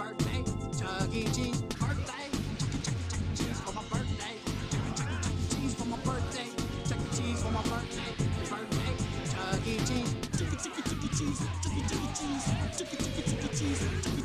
birthday, Chuck E. Cheese birthday, Chuck E. Cheese for my birthday, Chuck E. Cheese for my birthday, Chuck E. Cheese for my birthday, birthday, Chuck E. Cheese, Chuck E. Chuck E. Cheese, Chuck E. Cheese, Chuck E. Cheese, Chuck E. Cheese.